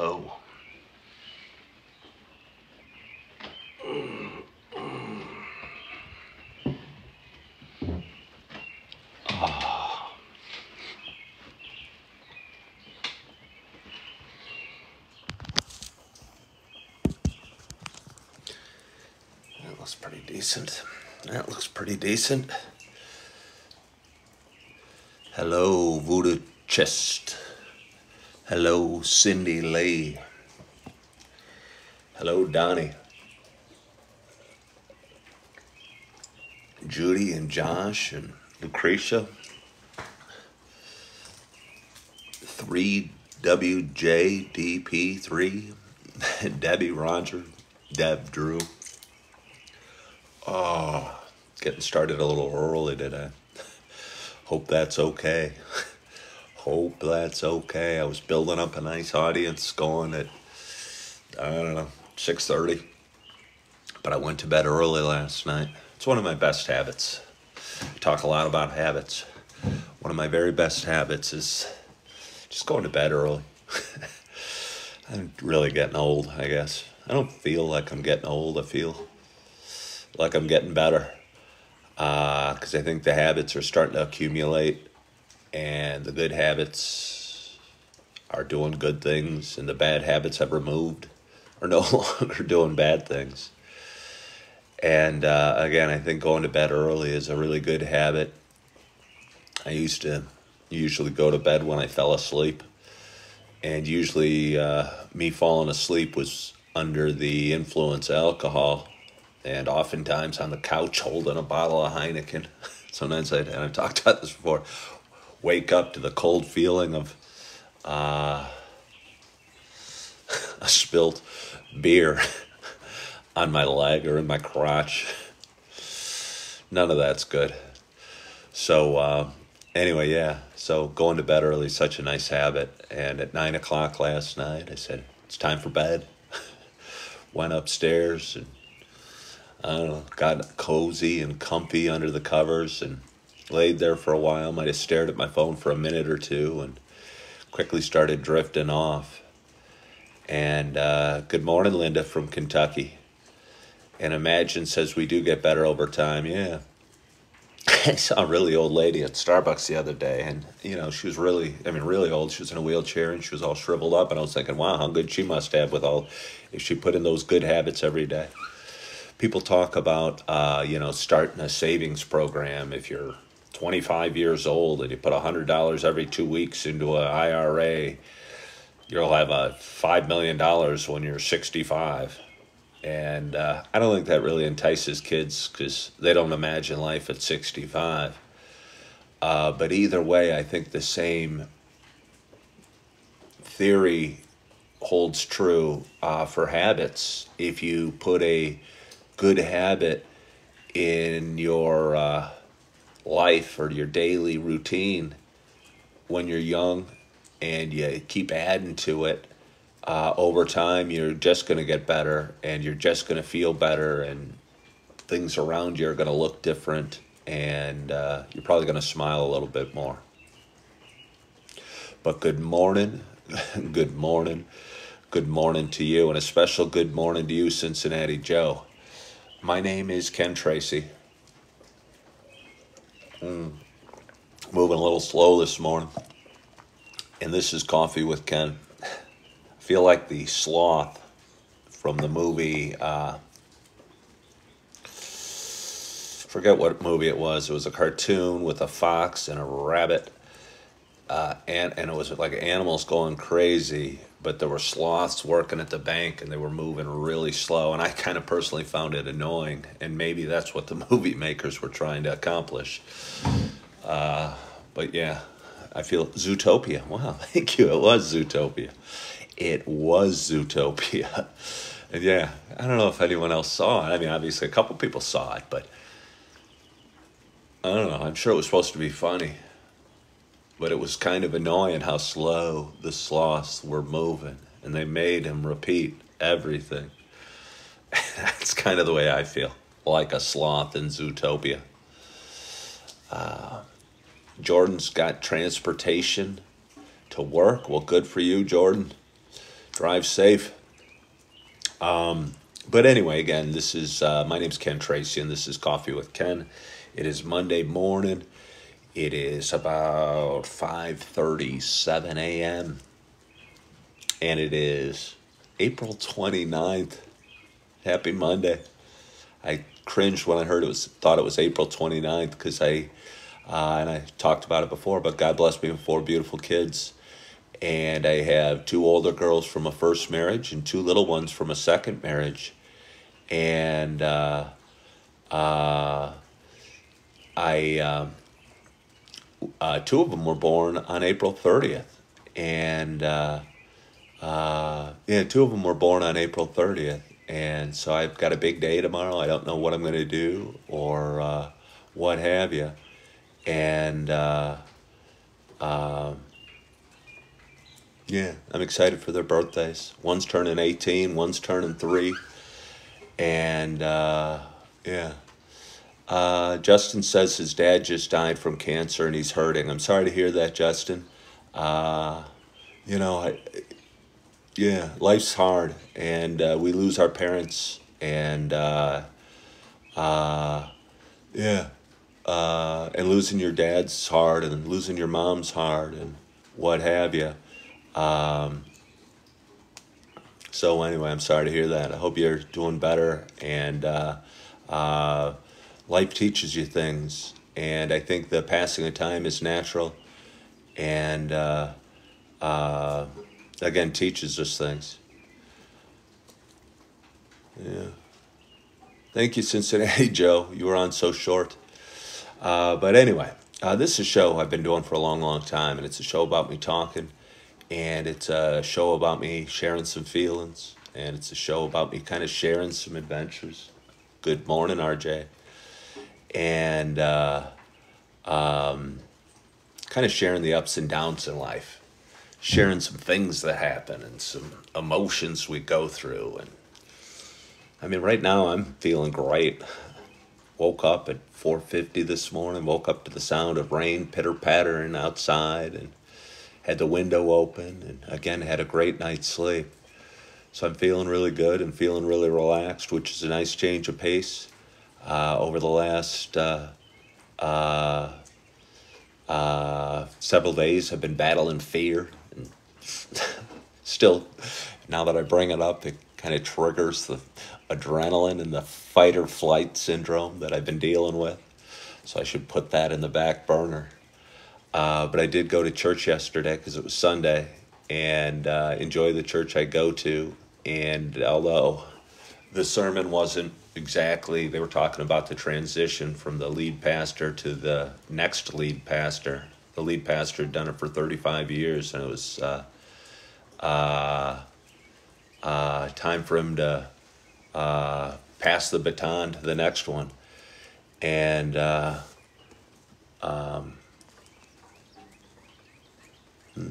Hello. Ah. That looks pretty decent. That looks pretty decent. Hello, Voodoo Chest. Hello, Cindy Lee. Hello, Donnie. Judy and Josh and Lucretia. 3WJDP3. Debbie, Roger, Deb, Drew. Oh, getting started a little early today. Hope that's okay. Hope that's okay. I was building up a nice audience going at I don't know, 6:30. But I went to bed early last night. It's one of my best habits. I talk a lot about habits. One of my very best habits is just going to bed early. I'm really getting old, I guess. I don't feel like I'm getting old. I feel like I'm getting better uh, because I think the habits are starting to accumulate, and the good habits are doing good things, and the bad habits have removed are no longer doing bad things. And uh, again, I think going to bed early is a really good habit. I used to usually go to bed when I fell asleep, and usually uh, me falling asleep was under the influence of alcohol and oftentimes on the couch holding a bottle of Heineken. Sometimes I, and I've talked about this before, wake up to the cold feeling of uh, a spilt beer on my leg or in my crotch. None of that's good. So, uh, anyway, yeah. So, going to bed early is such a nice habit. And at nine o'clock last night, I said, It's time for bed. Went upstairs and I don't know, got cozy and comfy under the covers and laid there for a while. Might have stared at my phone for a minute or two and quickly started drifting off. And uh, good morning, Linda from Kentucky. And Imagine says we do get better over time. Yeah. I saw a really old lady at Starbucks the other day, and you know she was really, I mean, really old. She was in a wheelchair and she was all shriveled up, and I was thinking, wow, how good she must have with all, if she put in those good habits every day people talk about uh, you know starting a savings program if you're 25 years old and you put $100 every two weeks into an ira you'll have a $5 million when you're 65 and uh, i don't think that really entices kids because they don't imagine life at 65 uh, but either way i think the same theory holds true uh, for habits. If you put a good habit in your uh, life or your daily routine when you're young and you keep adding to it uh, over time you're just going to get better and you're just going to feel better and things around you are going to look different and uh, you're probably going to smile a little bit more but good morning good morning good morning to you and a special good morning to you cincinnati joe my name is Ken Tracy. Mm. Moving a little slow this morning. And this is Coffee with Ken. I feel like the sloth from the movie. Uh, forget what movie it was. It was a cartoon with a fox and a rabbit. Uh, and, and it was like animals going crazy but there were sloths working at the bank and they were moving really slow and i kind of personally found it annoying and maybe that's what the movie makers were trying to accomplish. Uh, but yeah i feel zootopia. Wow thank you it was zootopia. It was zootopia. And yeah i don't know if anyone else saw it. I mean obviously a couple people saw it but i don't know i'm sure it was supposed to be funny but it was kind of annoying how slow the sloths were moving, and they made him repeat everything. That's kind of the way I feel, like a sloth in Zootopia. Uh, Jordan's got transportation to work. Well, good for you, Jordan. Drive safe. Um, but anyway, again, this is uh, my name's Ken Tracy, and this is Coffee with Ken. It is Monday morning. It is about five thirty-seven a.m. and it is April 29th. Happy Monday. I cringed when I heard it was thought it was April 29th because I uh, and I talked about it before, but God bless me with four beautiful kids. And I have two older girls from a first marriage and two little ones from a second marriage. And uh, uh, I, um, uh, two of them were born on April 30th. And uh, uh, yeah, two of them were born on April 30th. And so I've got a big day tomorrow. I don't know what I'm going to do or uh, what have you and uh, uh, yeah, I'm excited for their birthdays. One's turning 18, one's turning three, and uh, yeah. Uh, Justin says his dad just died from cancer and he's hurting. I'm sorry to hear that, Justin. Uh, you know, I, yeah, life's hard, and uh, we lose our parents, and uh, uh, yeah, uh, and losing your dad's hard and losing your mom's hard and what have you. Um, so anyway, I'm sorry to hear that. I hope you're doing better and uh, uh, life teaches you things. And I think the passing of time is natural and uh, uh, again teaches us things. Yeah. Thank you, Cincinnati Joe. You were on so short. Uh, but anyway, uh, this is a show I've been doing for a long, long time, and it's a show about me talking, and it's a show about me sharing some feelings, and it's a show about me kind of sharing some adventures. Good morning, RJ. And uh, um, kind of sharing the ups and downs in life, sharing some things that happen and some emotions we go through. And I mean, right now I'm feeling great. Woke up at 4.50 this morning woke up to the sound of rain pitter pattering outside and had the window open and again had a great night's sleep. So i'm feeling really good and feeling really relaxed which is a nice change of pace uh, over the last uh, uh, uh several days i've been battling fear and still now that i bring it up it kind of triggers the adrenaline and the fight or flight syndrome that I've been dealing with. So I should put that in the back burner. Uh, but I did go to church yesterday because it was Sunday and uh, enjoy the church I go to. And although the sermon wasn't exactly, they were talking about the transition from the lead pastor to the next lead pastor. The lead pastor had done it for 35 years, and it was uh, uh, uh time for him to uh, pass the baton to the next one. And uh, um, hmm.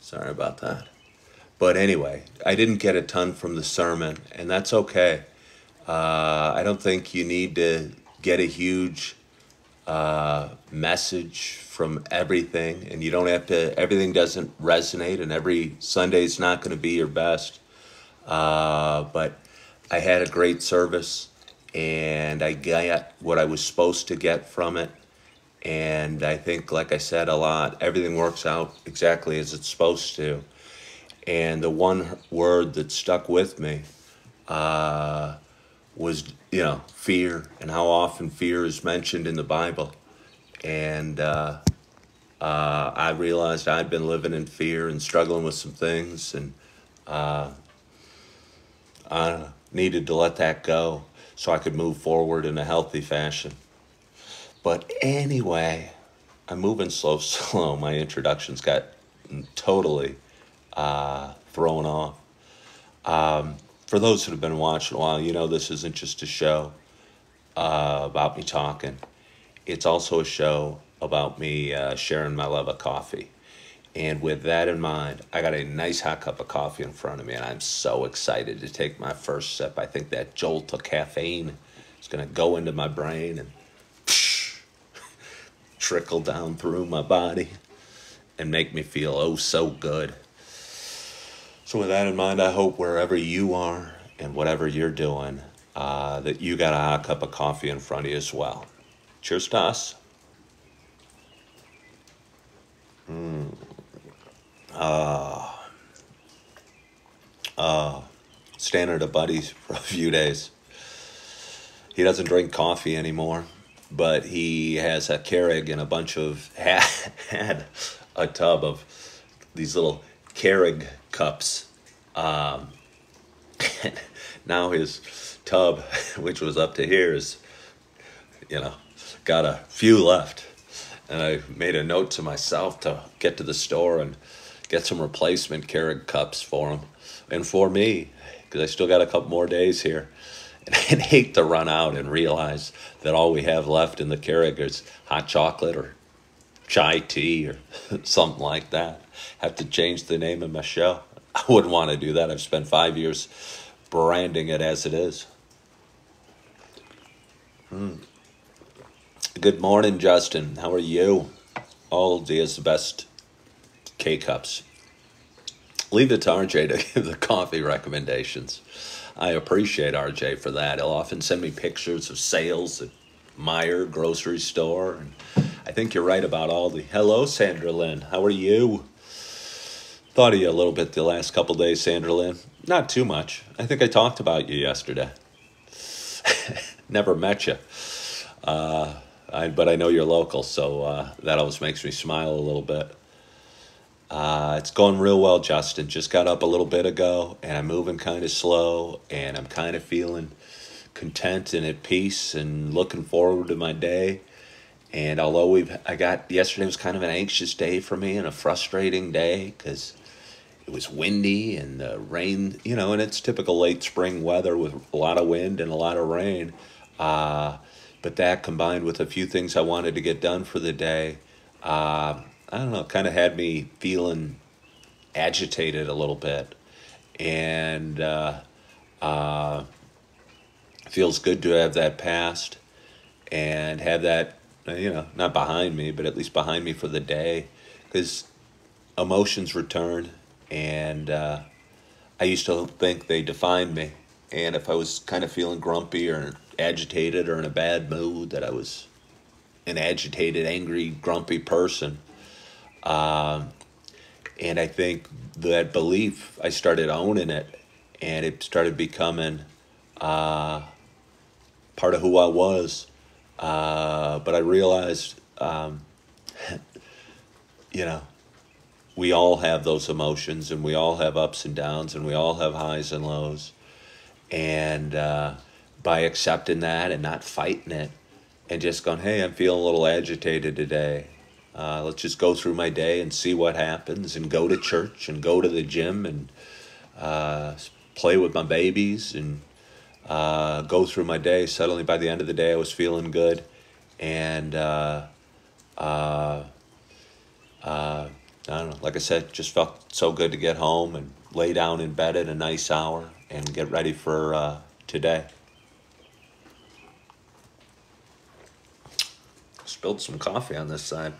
sorry about that. But anyway, I didn't get a ton from the sermon, and that's okay. Uh, I don't think you need to get a huge uh, message from everything, and you don't have to. Everything doesn't resonate, and every Sunday is not going to be your best. Uh, but I had a great service, and I got what I was supposed to get from it. And I think, like I said, a lot. Everything works out exactly as it's supposed to. And the one word that stuck with me uh, was you know fear and how often fear is mentioned in the Bible, and uh, uh, I realized I'd been living in fear and struggling with some things, and uh, I needed to let that go so I could move forward in a healthy fashion. But anyway, I'm moving slow, slow. My introductions got totally uh, thrown off. Um, for those that have been watching a while, you know this isn't just a show uh, about me talking. it's also a show about me uh, sharing my love of coffee. And with that in mind, I got a nice hot cup of coffee in front of me, and I'm so excited to take my first sip. I think that jolt of caffeine is going to go into my brain and trickle down through my body and make me feel oh so good. So, with that in mind, I hope wherever you are and whatever you're doing, uh, that you got a hot cup of coffee in front of you as well. Cheers to us. Mm. Uh, uh, for a few days. He doesn't drink coffee anymore, but he has a Keurig and a bunch of had, had a tub of these little Keurig cups. Um, now his tub, which was up to here, is, you know, got a few left. And I made a note to myself to get to the store and get some replacement Keurig cups for him and for me, because I still got a couple more days here. And I'd hate to run out and realize that all we have left in the Keurig is hot chocolate or chai tea or something like that. Have to change the name of my show. I wouldn't want to do that. I've spent five years branding it as it is. Hmm. Good morning, Justin. How are you? Aldi's the best K cups. Leave it to RJ to give the coffee recommendations. I appreciate RJ for that. He'll often send me pictures of sales at Meijer grocery store. And I think you're right about Aldi. Hello, Sandra Lynn. How are you? Thought of you a little bit the last couple days, Sandra Lynn. Not too much. I think I talked about you yesterday. Never met you. Uh, I, but I know you're local, so uh, that always makes me smile a little bit. Uh, it's going real well, Justin. Just got up a little bit ago, and I'm moving kind of slow, and I'm kind of feeling content and at peace, and looking forward to my day. And although we've, I got yesterday was kind of an anxious day for me and a frustrating day because it was windy and the rain, you know, and it's typical late spring weather with a lot of wind and a lot of rain. Uh, but that combined with a few things I wanted to get done for the day, uh, I don't know, kind of had me feeling agitated a little bit. And uh, uh, feels good to have that past and have that, you know, not behind me, but at least behind me for the day. Because emotions return, and uh, I used to think they defined me. And if I was kind of feeling grumpy or agitated or in a bad mood, that I was an agitated, angry, grumpy person. Um, and I think that belief, I started owning it, and it started becoming uh, part of who I was. Uh, but I realized, um, you know, we all have those emotions, and we all have ups and downs, and we all have highs and lows. And uh, by accepting that and not fighting it and just going, hey, I'm feeling a little agitated today. Uh, let's just go through my day and see what happens and go to church and go to the gym and uh, play with my babies and uh, go through my day. Suddenly, by the end of the day, I was feeling good. And uh, uh, uh, I don't know, like I said, just felt so good to get home and lay down in bed at a nice hour and get ready for today. Spilled some coffee on this side.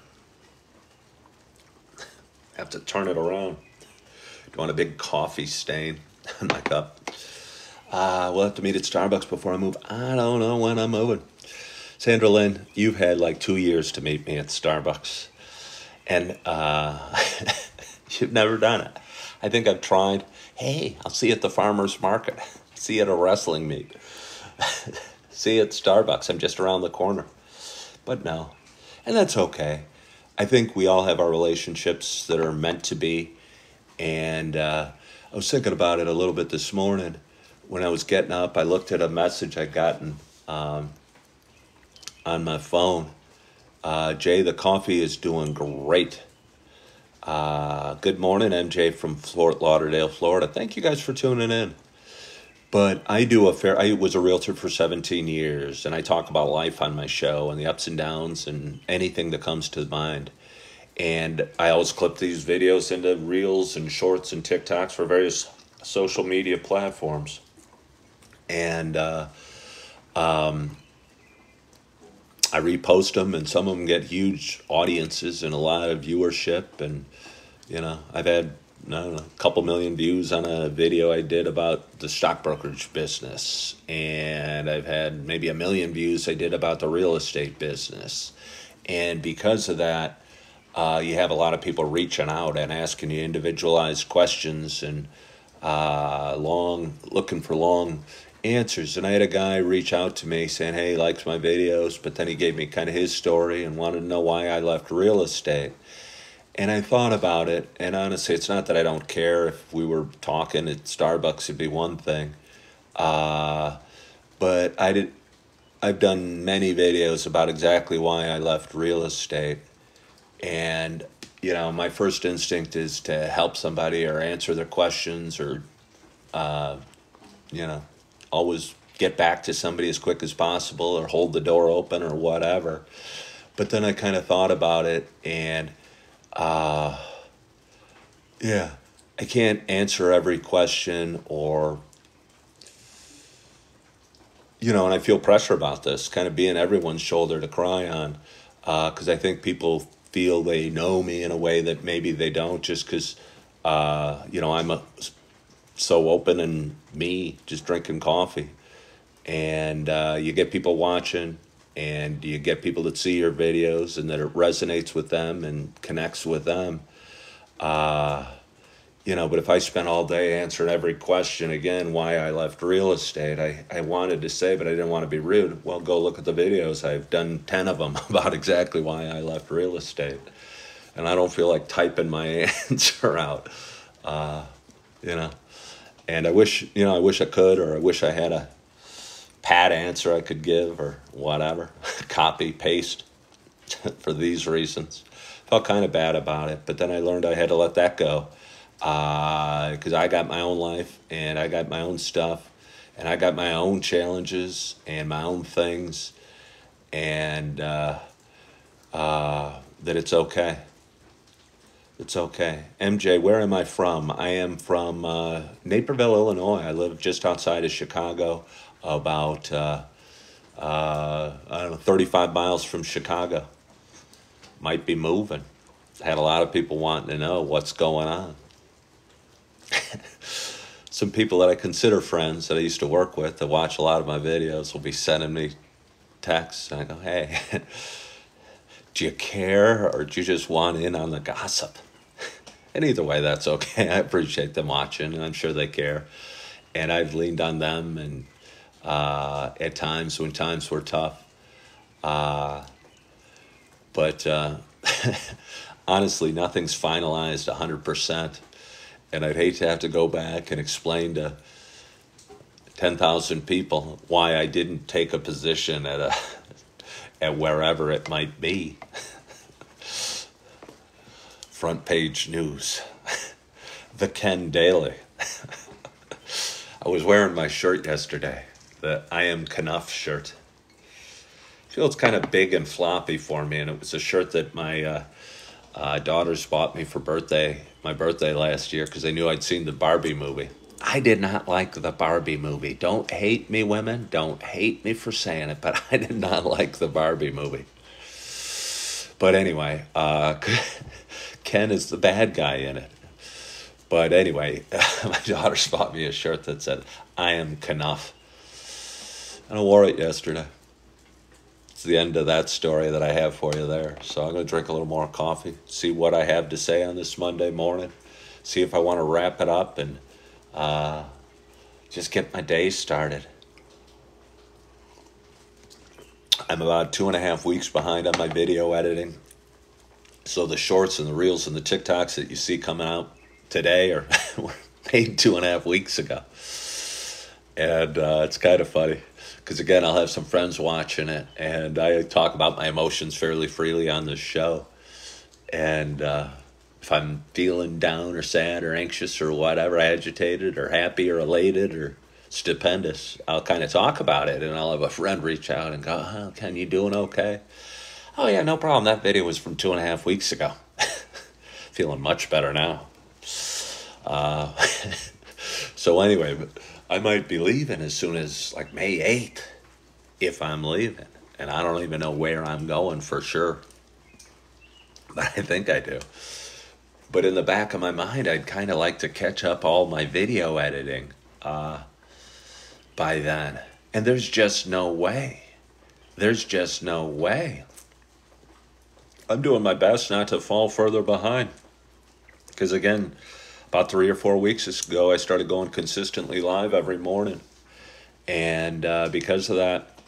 Have to turn it around. Don't want a big coffee stain on my cup. Uh, we'll have to meet at Starbucks before I move. I don't know when I'm moving. Sandra Lynn, you've had like two years to meet me at Starbucks. And uh, you've never done it. I think I've tried. Hey, I'll see you at the farmer's market. See you at a wrestling meet. see you at Starbucks. I'm just around the corner. But no, and that's okay. I think we all have our relationships that are meant to be. And uh, I was thinking about it a little bit this morning. When I was getting up, I looked at a message I'd gotten um, on my phone. Uh, Jay, the coffee is doing great. Uh, good morning, MJ from Fort Lauderdale, Florida. Thank you guys for tuning in. but I do a fair. I was a realtor for seventeen years, and I talk about life on my show and the ups and downs and anything that comes to mind. And I always clip these videos into reels and shorts and TikToks for various social media platforms. And uh, um, I repost them, and some of them get huge audiences and a lot of viewership. And you know, I've had know, a couple million views on a video I did about the stock brokerage business, and I've had maybe a million views I did about the real estate business. And because of that, uh, you have a lot of people reaching out and asking you individualized questions and uh, long looking for long answers. And I had a guy reach out to me saying, "Hey, he likes my videos," but then he gave me kind of his story and wanted to know why I left real estate. And I thought about it, and honestly, it's not that I don't care. If we were talking at Starbucks, it'd be one thing. Uh, but I did. I've done many videos about exactly why I left real estate, and you know, my first instinct is to help somebody or answer their questions or, uh, you know, always get back to somebody as quick as possible or hold the door open or whatever. But then I kind of thought about it and uh, yeah, I can't answer every question or, you know, and I feel pressure about this, kind of being everyone's shoulder to cry on, because uh, I think people feel they know me in a way that maybe they don't, just because, uh, you know, I'm a, so open and me just drinking coffee, and uh, you get people watching and you get people that see your videos and that it resonates with them and connects with them. Uh, you know, but if I spent all day answering every question again, why I left real estate, I, I wanted to say, but I didn't want to be rude. Well, go look at the videos. I've done 10 of them about exactly why I left real estate. And I don't feel like typing my answer out, uh, you know. And I wish, you know, I wish I could, or I wish I had a pat answer I could give or whatever, copy, paste for these reasons. Felt kind of bad about it, but then I learned I had to let that go because uh, I got my own life and I got my own stuff and I got my own challenges and my own things and uh, uh, that it's okay. It's okay. MJ, where am I from? I am from uh, Naperville, Illinois. I live just outside of Chicago about uh, uh, I don't know, 35 miles from Chicago. Might be moving. Had a lot of people wanting to know what's going on. Some people that I consider friends that I used to work with that watch a lot of my videos will be sending me texts, and I go, "Hey, do you care, or do you just want in on the gossip?" And either way, that's okay. I appreciate them watching, and I'm sure they care. And I've leaned on them and uh, at times when times were tough. Uh, but uh, honestly, nothing's finalized 100%. And I'd hate to have to go back and explain to 10,000 people why I didn't take a position at, a, at wherever it might be. Front page news. the Ken Daily. I was wearing my shirt yesterday the I Am Kenough shirt. Feels kind of big and floppy for me, and it was a shirt that my uh, uh, daughters bought me for birthday, my birthday last year, because they knew I'd seen the Barbie movie. I did not like the Barbie movie. Don't hate me, women. Don't hate me for saying it, but I did not like the Barbie movie. But anyway, uh, Ken is the bad guy in it. But anyway, my daughters bought me a shirt that said, I am Kenough. And I wore it yesterday. It's the end of that story that I have for you there. So I'm going to drink a little more coffee, see what I have to say on this Monday morning, see if I want to wrap it up and uh, just get my day started. I'm about two and a half weeks behind on my video editing. So the shorts and the reels and the TikToks that you see coming out today are were made two and a half weeks ago. And uh, it's kind of funny because again, I'll have some friends watching it, and I talk about my emotions fairly freely on this show. And uh, if I'm feeling down or sad or anxious or whatever, agitated or happy or elated or stupendous. I'll kind of talk about it, and I'll have a friend reach out and go, oh, "Ken, you doing okay?" Oh yeah, no problem. That video was from two and a half weeks ago. Feeling much better now. Uh, so anyway, I might be leaving as soon as like May eighth, if I'm leaving, and I don't even know where I'm going for sure. But I think I do. But in the back of my mind, I'd kind of like to catch up all my video editing uh, by then. And there's just no way. There's just no way. I'm doing my best not to fall further behind. Because again, about three or four weeks ago, I started going consistently live every morning. And uh, because of that,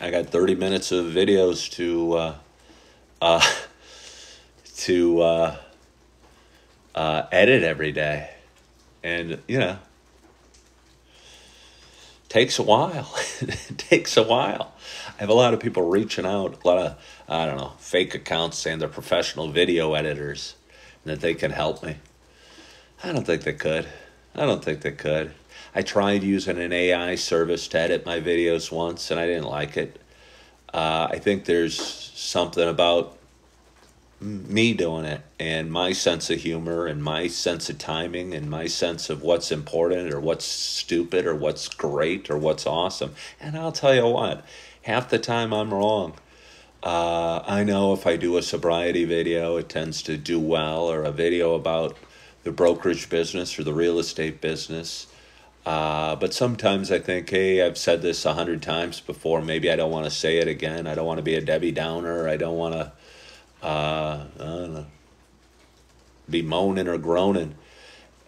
I got 30 minutes of videos to uh, uh, to uh, uh, edit every day, and you know, takes a while. it takes a while. I have a lot of people reaching out, a lot of I don't know fake accounts saying they're professional video editors, and that they can help me. I don't think they could. I don't think they could. I tried using an AI service to edit my videos once, and I didn't like it. Uh, I think there's something about me doing it and my sense of humor and my sense of timing and my sense of what's important or what's stupid or what's great or what's awesome. And I'll tell you what, half the time I'm wrong. Uh, I know if I do a sobriety video, it tends to do well, or a video about the brokerage business or the real estate business. Uh, but sometimes I think, hey, I've said this a hundred times before. Maybe I don't want to say it again. I don't want to be a Debbie Downer. I don't want to uh, I don't know, be moaning or groaning.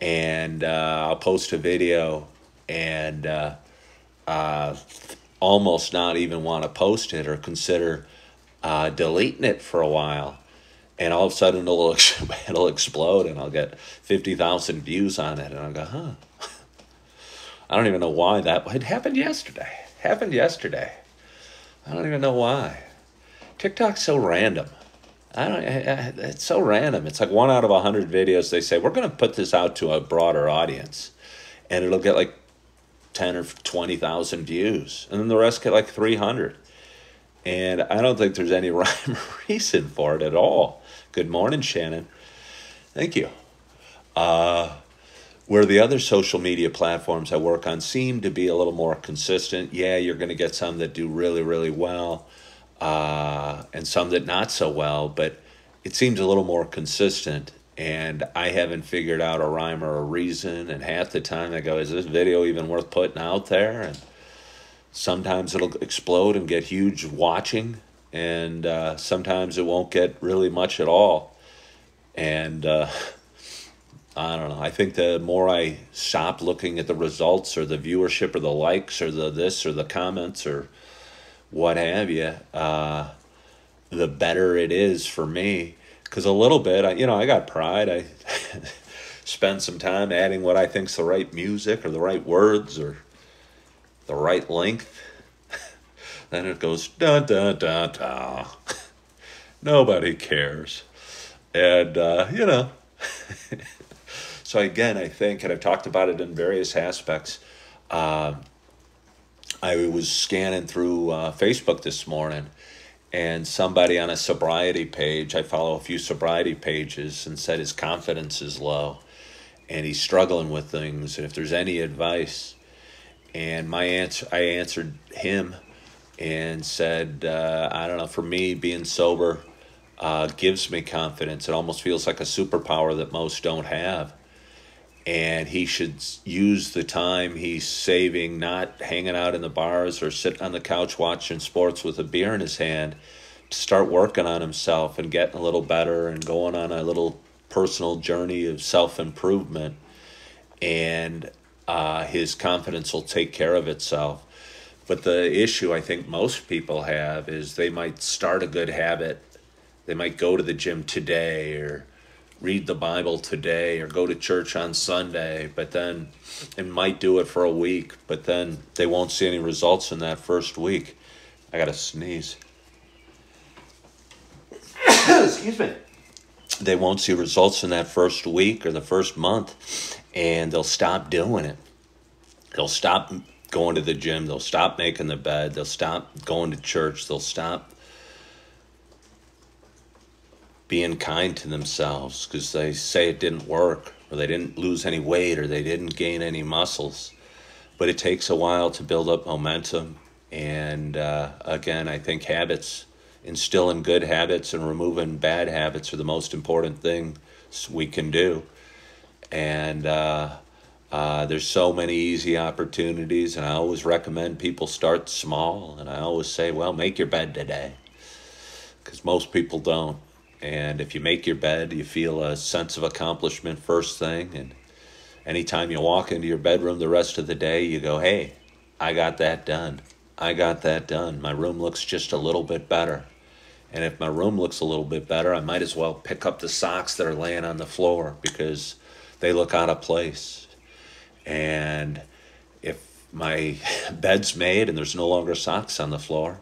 And uh, I'll post a video and uh, uh, almost not even want to post it or consider uh, deleting it for a while. And all of a sudden it'll, it'll explode and I'll get 50,000 views on it. And I'll go, huh. I don't even know why that it happened yesterday. Happened yesterday. I don't even know why. TikTok's so random. I don't. It's so random. It's like one out of a hundred videos. They say we're going to put this out to a broader audience, and it'll get like ten or twenty thousand views, and then the rest get like three hundred. And I don't think there's any rhyme or reason for it at all. Good morning, Shannon. Thank you. Uh, where the other social media platforms I work on seem to be a little more consistent. Yeah, you're going to get some that do really, really well uh, and some that not so well, but it seems a little more consistent. And I haven't figured out a rhyme or a reason. And half the time I go, is this video even worth putting out there? And sometimes it'll explode and get huge watching, and uh, sometimes it won't get really much at all. And uh, I don't know. I think the more I stop looking at the results or the viewership or the likes or the this or the comments or what have you, uh, the better it is for me. Because a little bit, I, you know, I got pride. I spend some time adding what I think's the right music or the right words or the right length. then it goes da da da da. Nobody cares, and uh, you know. so again, I think, and I've talked about it in various aspects. Uh, I was scanning through uh, Facebook this morning, and somebody on a sobriety page, I follow a few sobriety pages, and said his confidence is low, and he's struggling with things, and if there's any advice, and my answer, I answered him, and said, uh, I don't know, for me, being sober uh, gives me confidence. It almost feels like a superpower that most don't have and he should use the time he's saving not hanging out in the bars or sitting on the couch watching sports with a beer in his hand to start working on himself and getting a little better and going on a little personal journey of self-improvement. And uh, his confidence will take care of itself. But the issue i think most people have is they might start a good habit. They might go to the gym today or read the Bible today or go to church on Sunday, but then it might do it for a week, but then they won't see any results in that first week. I got to sneeze. Excuse me. They won't see results in that first week or the first month, and they'll stop doing it. They'll stop going to the gym. They'll stop making the bed. They'll stop going to church. They'll stop being kind to themselves because they say it didn't work or they didn't lose any weight or they didn't gain any muscles. But it takes a while to build up momentum. And uh, again, I think habits, instilling good habits and removing bad habits are the most important thing we can do. And uh, uh, there's so many easy opportunities, and I always recommend people start small. And I always say, well, make your bed today, because most people don't. And if you make your bed, you feel a sense of accomplishment first thing. And anytime you walk into your bedroom the rest of the day, you go, hey, I got that done. I got that done. My room looks just a little bit better. And if my room looks a little bit better, I might as well pick up the socks that are laying on the floor because they look out of place. And if my bed's made and there's no longer socks on the floor,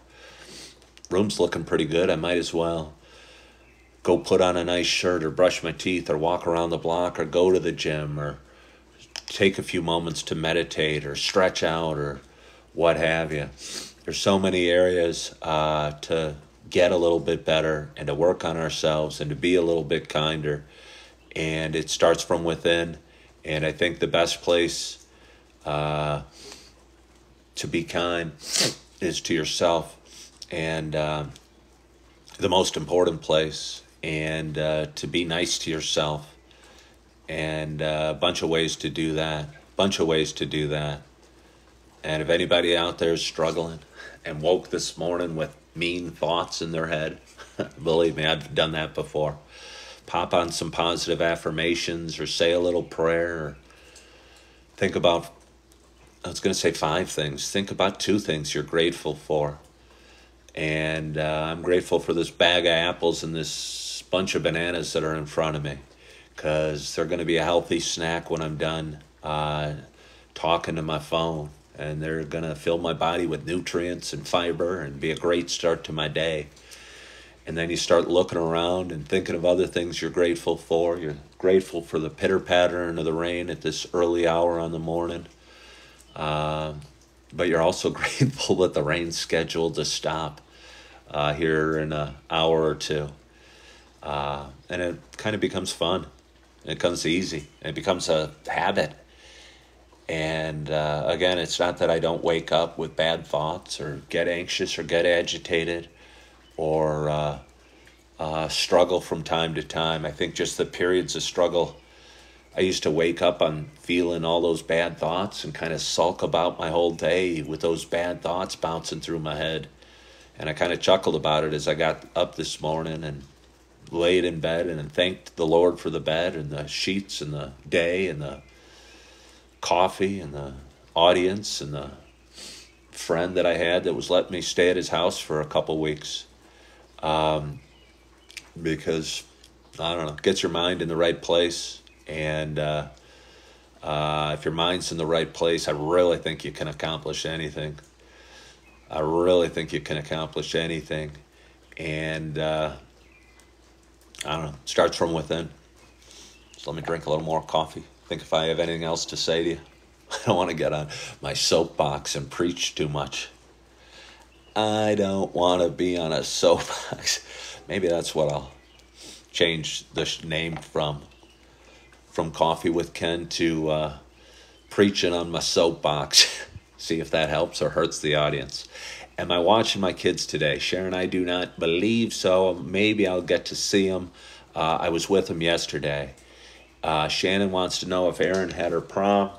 room's looking pretty good, I might as well go put on a nice shirt or brush my teeth or walk around the block or go to the gym or take a few moments to meditate or stretch out or what have you. There's so many areas uh, to get a little bit better and to work on ourselves and to be a little bit kinder. And it starts from within. And I think the best place uh, to be kind is to yourself. And uh, the most important place and uh, to be nice to yourself and uh, a bunch of ways to do that bunch of ways to do that. And if anybody out there is struggling and woke this morning with mean thoughts in their head believe me i've done that before. Pop on some positive affirmations or say a little prayer or think about i was going to say five things. Think about two things you're grateful for. And uh, i'm grateful for this bag of apples and this bunch of bananas that are in front of me because they're going to be a healthy snack when I'm done uh, talking to my phone. And they're going to fill my body with nutrients and fiber and be a great start to my day. And then you start looking around and thinking of other things you're grateful for. You're grateful for the pitter pattern of the rain at this early hour on the morning. Uh, but you're also grateful that the rain's scheduled to stop uh, here in an hour or two. Uh, and it kind of becomes fun. It becomes easy. It becomes a habit. And uh, again, it's not that I don't wake up with bad thoughts or get anxious or get agitated or uh, uh, struggle from time to time. I think just the periods of struggle, I used to wake up on feeling all those bad thoughts and kind of sulk about my whole day with those bad thoughts bouncing through my head. And I kind of chuckled about it as I got up this morning and laid in bed and thanked the Lord for the bed and the sheets and the day and the coffee and the audience and the friend that I had that was letting me stay at his house for a couple weeks. Um, because I don't know, gets your mind in the right place. And uh, uh, if your mind's in the right place, I really think you can accomplish anything. I really think you can accomplish anything. And uh, I don't know, starts from within. So let me drink a little more coffee. Think if I have anything else to say to you. I don't want to get on my soapbox and preach too much. I don't want to be on a soapbox. Maybe that's what I'll change the name from from coffee with Ken to uh, preaching on my soapbox. See if that helps or hurts the audience. Am I watching my kids today? Sharon, I do not believe so. Maybe I'll get to see them. Uh, I was with them yesterday. Uh, Shannon wants to know if Erin had her prom.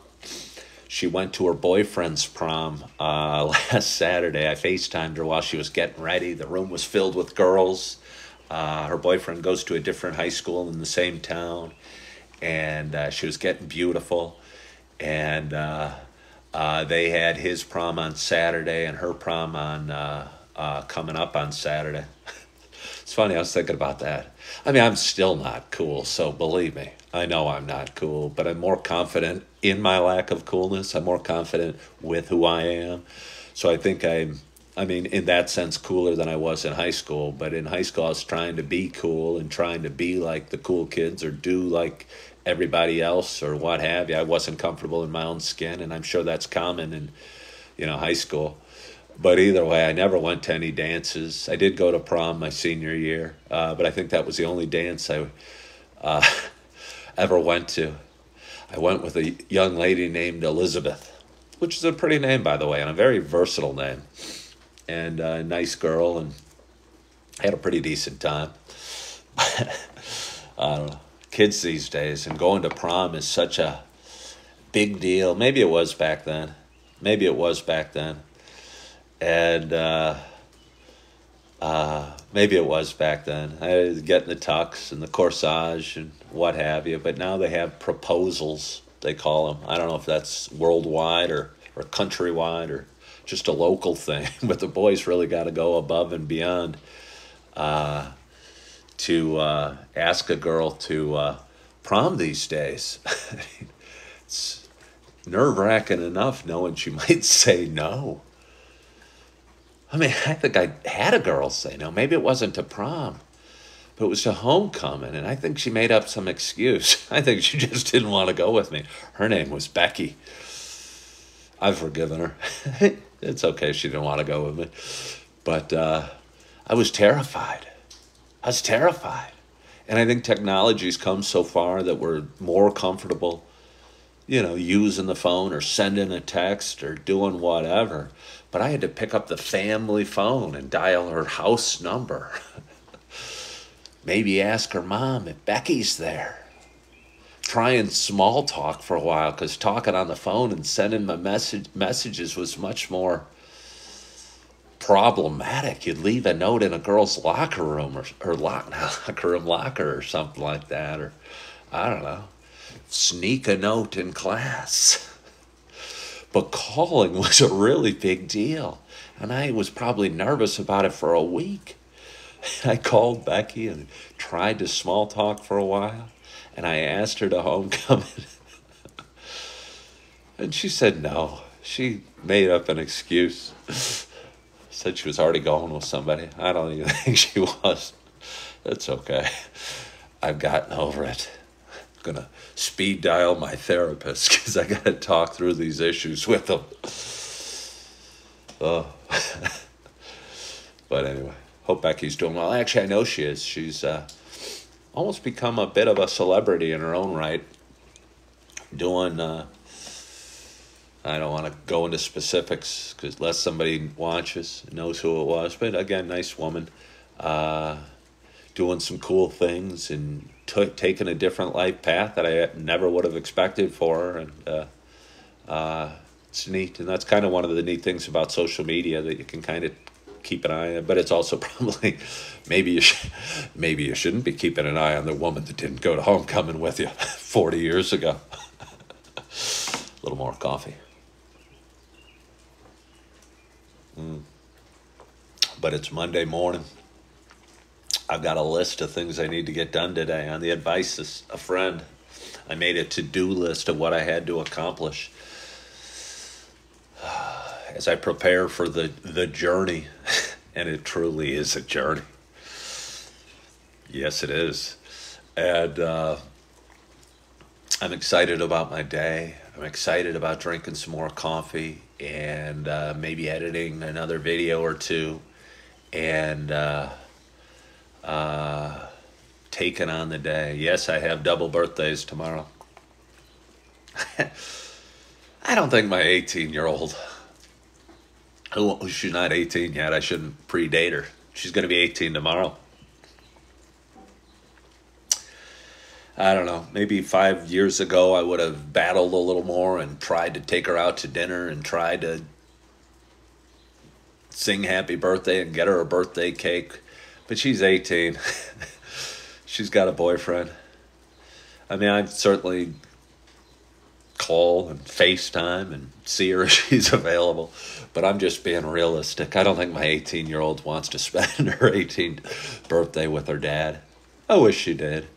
She went to her boyfriend's prom uh, last Saturday. I FaceTimed her while she was getting ready. The room was filled with girls. Uh, her boyfriend goes to a different high school in the same town. And uh, she was getting beautiful. And uh, they had his prom on Saturday and her prom on uh, uh, coming up on Saturday. it's funny, I was thinking about that. I mean, I'm still not cool, so believe me, I know I'm not cool, but I'm more confident in my lack of coolness. I'm more confident with who I am. So I think I'm, I mean, in that sense, cooler than I was in high school. But in high school, I was trying to be cool and trying to be like the cool kids or do like everybody else or what have you. I wasn't comfortable in my own skin, and I'm sure that's common in, you know, high school. But either way, I never went to any dances. I did go to prom my senior year, uh, but I think that was the only dance I uh, ever went to. I went with a young lady named Elizabeth, which is a pretty name, by the way, and a very versatile name, and a nice girl, and had a pretty decent time. I don't know. Kids these days and going to prom is such a big deal. Maybe it was back then. Maybe it was back then. And uh, uh, maybe it was back then. I was getting the tux and the corsage and what have you. But now they have proposals, they call them. I don't know if that's worldwide or, or countrywide or just a local thing. But the boys really got to go above and beyond uh, to uh, ask a girl to uh, prom these days. it's nerve wracking enough knowing she might say no. I mean, I think I had a girl say no. Maybe it wasn't to prom, but it was to homecoming, and I think she made up some excuse. I think she just didn't want to go with me. Her name was Becky. I've forgiven her. it's okay, she didn't want to go with me. But uh, I was terrified. I was terrified. And I think technology's come so far that we're more comfortable, you know, using the phone or sending a text or doing whatever. But I had to pick up the family phone and dial her house number. Maybe ask her mom if Becky's there. Try and small talk for a while because talking on the phone and sending my message messages was much more problematic. You'd leave a note in a girl's locker room or, or lock, locker room locker or something like that, or I don't know, sneak a note in class. But calling was a really big deal, and I was probably nervous about it for a week. I called Becky and tried to small talk for a while, and I asked her to homecoming. and she said no. She made up an excuse said she was already going with somebody. I don't even think she was. That's okay. I've gotten over it. I'm gonna speed dial my therapist because I gotta talk through these issues with them. Oh. but anyway, hope Becky's doing well. Actually, I know she is. She's uh, almost become a bit of a celebrity in her own right, doing. Uh, I don't want to go into specifics because unless somebody watches knows who it was. But again, nice woman, uh, doing some cool things and t- taking a different life path that I never would have expected for her. And uh, uh, it's neat, and that's kind of one of the neat things about social media that you can kind of keep an eye on. But it's also probably maybe you sh- maybe you shouldn't be keeping an eye on the woman that didn't go to homecoming with you forty years ago. a little more coffee. Mm. But it's Monday morning. I've got a list of things I need to get done today on the advice of a friend. I made a to do list of what I had to accomplish as I prepare for the, the journey. and it truly is a journey. Yes, it is. And uh, I'm excited about my day. I'm excited about drinking some more coffee and uh, maybe editing another video or two and uh, uh, taking on the day. Yes, I have double birthdays tomorrow. I don't think my 18 year old, who she's not 18 yet, I shouldn't predate her. She's going to be 18 tomorrow. I don't know, maybe five years ago, I would have battled a little more and tried to take her out to dinner and tried to sing happy birthday and get her a birthday cake. But she's 18. she's got a boyfriend. I mean, I'd certainly call and FaceTime and see her if she's available. But I'm just being realistic. I don't think my 18 year old wants to spend her 18th birthday with her dad. I wish she did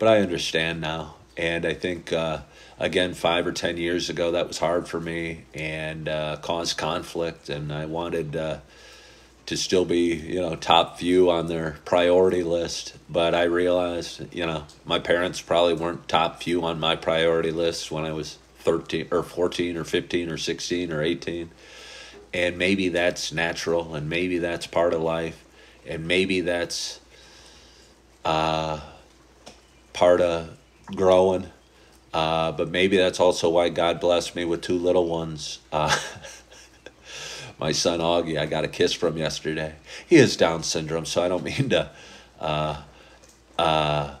but I understand now. And I think, uh, again, five or 10 years ago, that was hard for me and uh, caused conflict. And I wanted uh, to still be, you know, top few on their priority list. But I realized, you know, my parents probably weren't top few on my priority list when I was 13 or 14 or 15 or 16 or 18. And maybe that's natural and maybe that's part of life and maybe that's uh, part of growing. Uh, but maybe that's also why God blessed me with two little ones. Uh, my son Augie, I got a kiss from yesterday. He has Down syndrome, so I don't mean to. Uh, uh,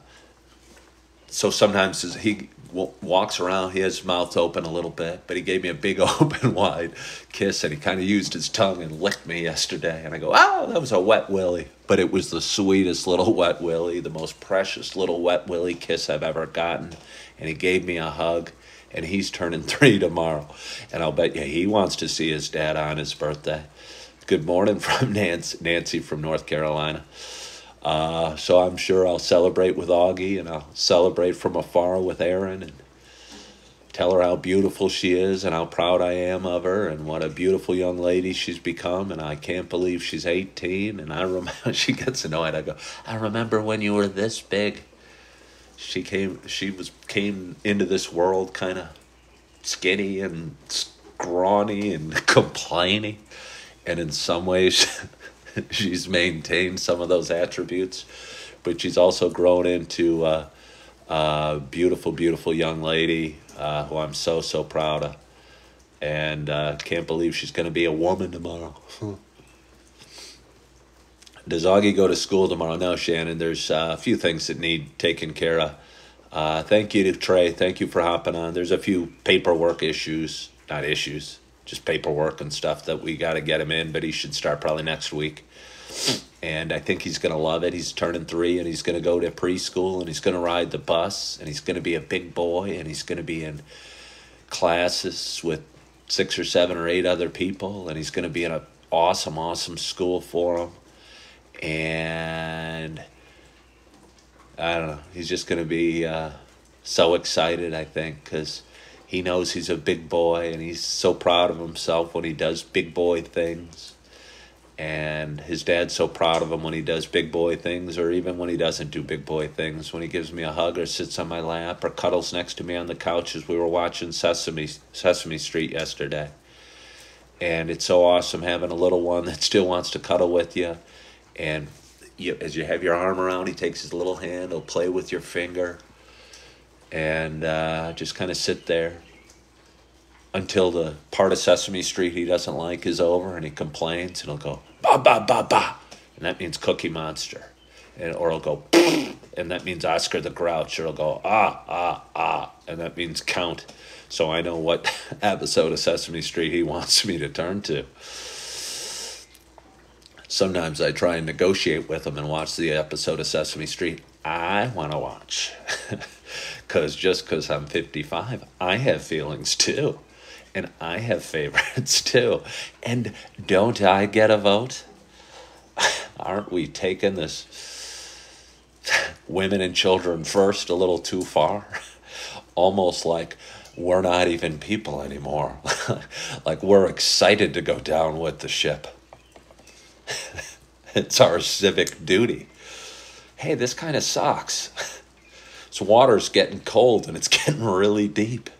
so sometimes he walks around, he has his mouth open a little bit, but he gave me a big open wide kiss and he kind of used his tongue and licked me yesterday. And I go, oh, that was a wet willy. But it was the sweetest little wet willy, the most precious little wet willy kiss I've ever gotten. And he gave me a hug and he's turning three tomorrow. And I'll bet you he wants to see his dad on his birthday. Good morning from Nancy, Nancy from North Carolina. Uh, so I'm sure I'll celebrate with Augie and I'll celebrate from afar with Aaron. and tell her how beautiful she is and how proud I am of her and what a beautiful young lady she's become and I can't believe she's 18 and I remember she gets annoyed. I go I remember when you were this big. She came she was came into this world kind of skinny and scrawny and complaining and in some ways she's maintained some of those attributes, but she's also grown into a, a beautiful, beautiful young lady uh, who I'm so, so proud of. And uh, can't believe she's going to be a woman tomorrow. Does Augie go to school tomorrow? No, Shannon. There's uh, a few things that need taken care of. Uh, thank you to Trey. Thank you for hopping on. There's a few paperwork issues, not issues, just paperwork and stuff that we got to get him in, but he should start probably next week. And I think he's going to love it. He's turning three and he's going to go to preschool and he's going to ride the bus and he's going to be a big boy and he's going to be in classes with six or seven or eight other people and he's going to be in an awesome, awesome school for him. And I don't know. He's just going to be uh, so excited, I think, because he knows he's a big boy and he's so proud of himself when he does big boy things. And his dad's so proud of him when he does big boy things or even when he doesn't do big boy things. When he gives me a hug or sits on my lap or cuddles next to me on the couch as we were watching Sesame, Sesame Street yesterday. And it's so awesome having a little one that still wants to cuddle with you. And you, as you have your arm around, he takes his little hand, he'll play with your finger and uh, just kind of sit there until the part of Sesame Street he doesn't like is over and he complains and he'll go ba ba ba ba. And that means Cookie Monster. And or he'll go and that means Oscar the Grouch or he'll go ah ah ah. And that means count. So I know what episode of Sesame Street he wants me to turn to. Sometimes I try and negotiate with him and watch the episode of Sesame Street I want to watch. Because just because I'm 55, I have feelings too. And I have favorites too. And don't I get a vote? Aren't we taking this women and children first a little too far? Almost like we're not even people anymore. like we're excited to go down with the ship. it's our civic duty. Hey, this kind of sucks. So water's getting cold and it's getting really deep.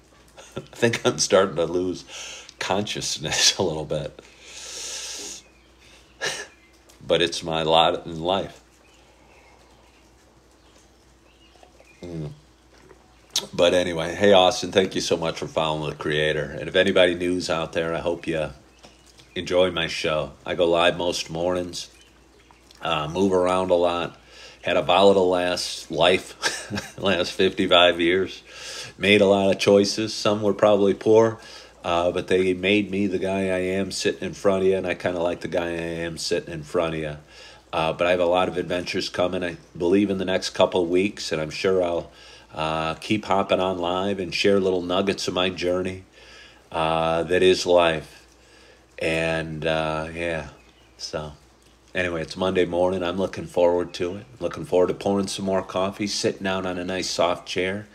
I think I'm starting to lose consciousness a little bit. But it's my lot in life. Mm. But anyway, hey Austin, thank you so much for following the creator. And if anybody new's out there, I hope you enjoy my show. I go live most mornings, uh, move around a lot had a volatile last life, last 55 years. Made a lot of choices. Some were probably poor, uh, but they made me the guy I am sitting in front of you, and I kind of like the guy I am sitting in front of you. Uh, but I have a lot of adventures coming, I believe, in the next couple weeks, and I'm sure I'll uh, keep hopping on live and share little nuggets of my journey uh, that is life. And uh, yeah, so anyway, it's Monday morning. I'm looking forward to it. Looking forward to pouring some more coffee, sitting down on a nice soft chair,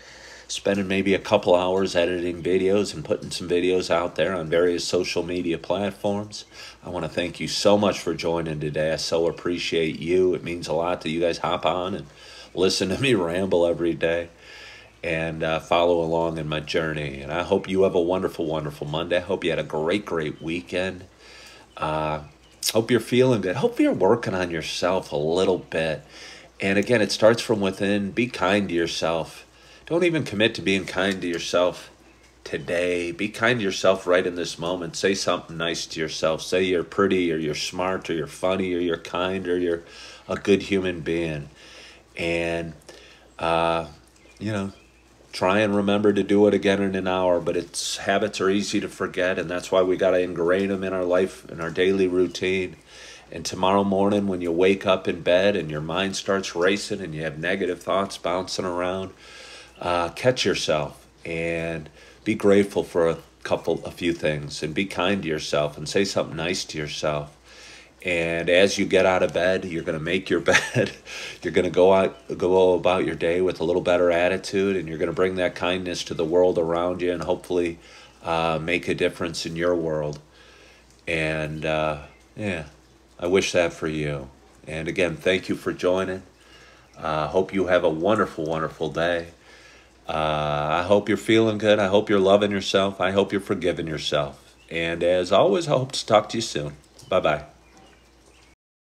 spending maybe a couple hours editing videos and putting some videos out there on various social media platforms. I want to thank you so much for joining today. I so appreciate you. It means a lot that you guys hop on and listen to me ramble every day and uh, follow along in my journey. And I hope you have a wonderful, wonderful Monday. I hope you had a great, great weekend. Uh, hope you're feeling good. Hope you're working on yourself a little bit. And again, it starts from within. Be kind to yourself. Don't even commit to being kind to yourself today. Be kind to yourself right in this moment. Say something nice to yourself. Say you're pretty or you're smart or you're funny or you're kind or you're a good human being. And, uh, you know, try and remember to do it again in an hour but its habits are easy to forget and that's why we got to ingrain them in our life in our daily routine and tomorrow morning when you wake up in bed and your mind starts racing and you have negative thoughts bouncing around uh, catch yourself and be grateful for a couple a few things and be kind to yourself and say something nice to yourself and as you get out of bed, you're going to make your bed. you're going to go out, go about your day with a little better attitude, and you're going to bring that kindness to the world around you, and hopefully uh, make a difference in your world. And uh, yeah, I wish that for you. And again, thank you for joining. Uh, hope you have a wonderful, wonderful day. Uh, I hope you're feeling good. I hope you're loving yourself. I hope you're forgiving yourself. And as always, I hope to talk to you soon. Bye bye.